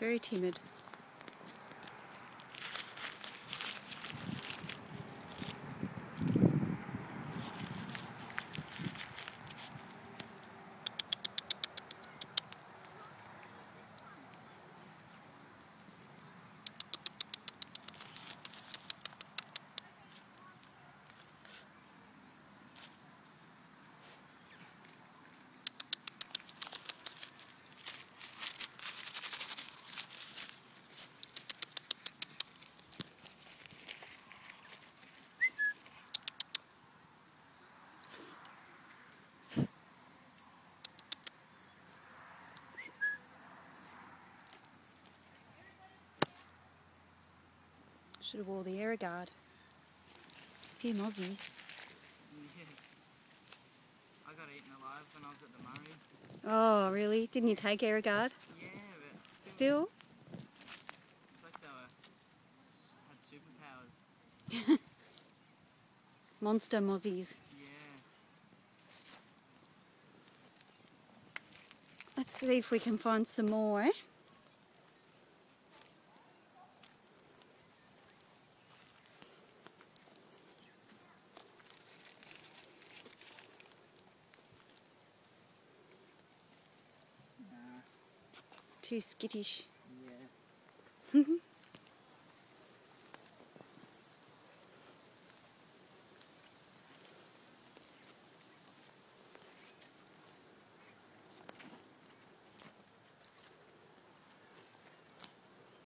Very timid. Should have wore the Aerogard. Few mozzies. Yeah. I got eaten alive when I was at the Murray. Oh, really? Didn't you take Aerogard? Yeah, but Still? still, it's like they were, had superpowers. Monster mozzies. Yeah. Let's see if we can find some more. Eh? Too skittish. Yeah.